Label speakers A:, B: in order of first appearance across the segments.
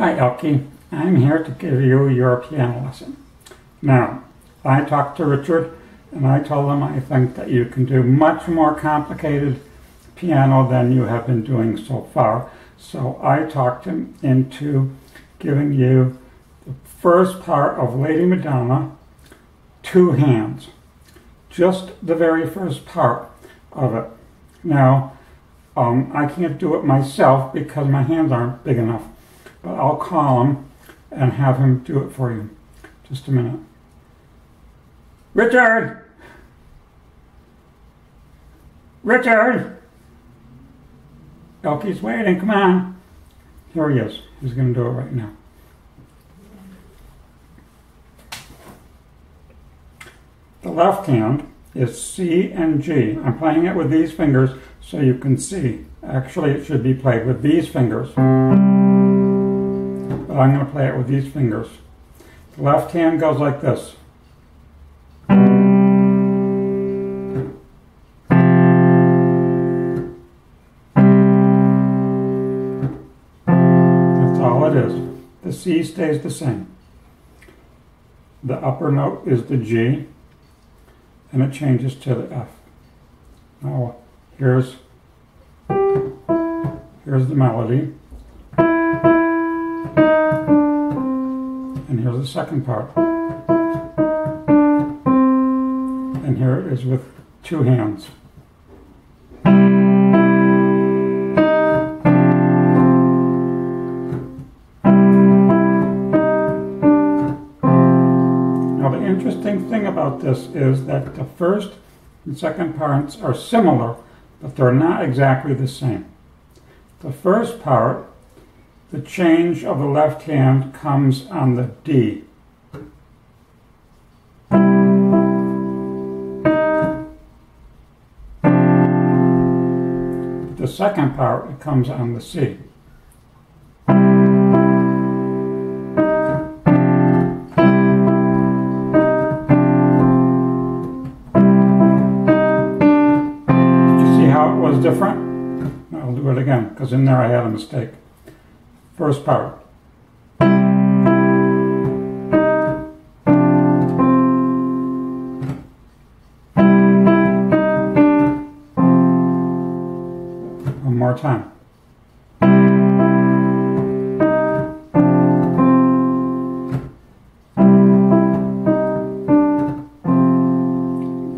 A: Hi Elke, I'm here to give you your piano lesson. Now, I talked to Richard and I told him I think that you can do much more complicated piano than you have been doing so far. So I talked him into giving you the first part of Lady Madonna, two hands. Just the very first part of it. Now, um, I can't do it myself because my hands aren't big enough but I'll call him and have him do it for you. Just a minute. Richard! Richard! Elke's waiting, come on. Here he is. He's going to do it right now. The left hand is C and G. I'm playing it with these fingers so you can see. Actually, it should be played with these fingers I'm going to play it with these fingers. The left hand goes like this. That's all it is. The C stays the same. The upper note is the G, and it changes to the F. Now, here's, here's the melody. The second part. And here it is with two hands. Now the interesting thing about this is that the first and second parts are similar, but they're not exactly the same. The first part the change of the left hand comes on the D. The second part, it comes on the C. See how it was different? I'll do it again, because in there I had a mistake. First part. One more time.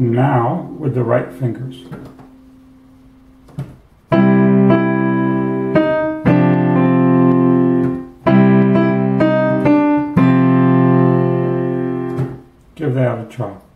A: Now with the right fingers. That a try.